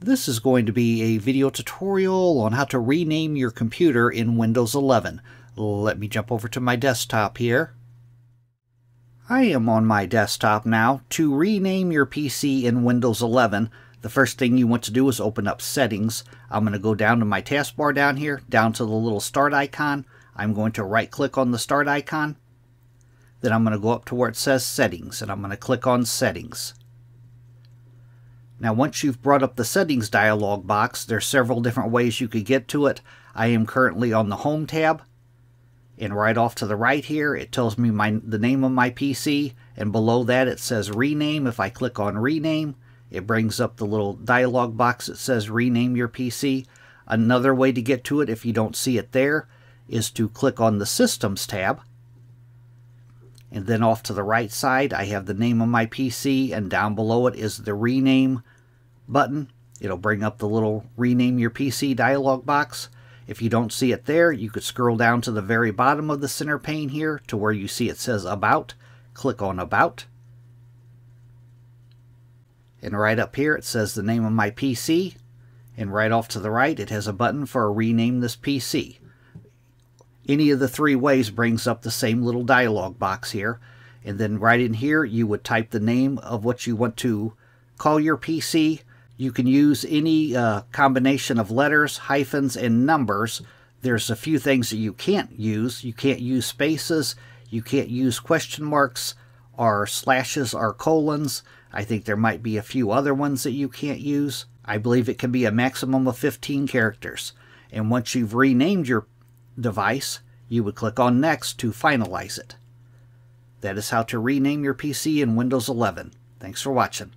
This is going to be a video tutorial on how to rename your computer in Windows 11. Let me jump over to my desktop here. I am on my desktop now. To rename your PC in Windows 11, the first thing you want to do is open up Settings. I'm going to go down to my taskbar down here, down to the little Start icon. I'm going to right click on the Start icon. Then I'm going to go up to where it says Settings, and I'm going to click on Settings. Now once you've brought up the settings dialog box, there's several different ways you could get to it. I am currently on the home tab and right off to the right here it tells me my the name of my PC and below that it says rename. If I click on rename it brings up the little dialog box that says rename your PC. Another way to get to it if you don't see it there is to click on the systems tab and then off to the right side, I have the name of my PC, and down below it is the rename button. It'll bring up the little rename your PC dialog box. If you don't see it there, you could scroll down to the very bottom of the center pane here to where you see it says About. Click on About. And right up here it says the name of my PC. And right off to the right it has a button for Rename This PC. Any of the three ways brings up the same little dialog box here. And then right in here, you would type the name of what you want to call your PC. You can use any uh, combination of letters, hyphens, and numbers. There's a few things that you can't use. You can't use spaces. You can't use question marks or slashes or colons. I think there might be a few other ones that you can't use. I believe it can be a maximum of 15 characters. And once you've renamed your device, you would click on Next to finalize it. That is how to rename your PC in Windows 11. Thanks for watching.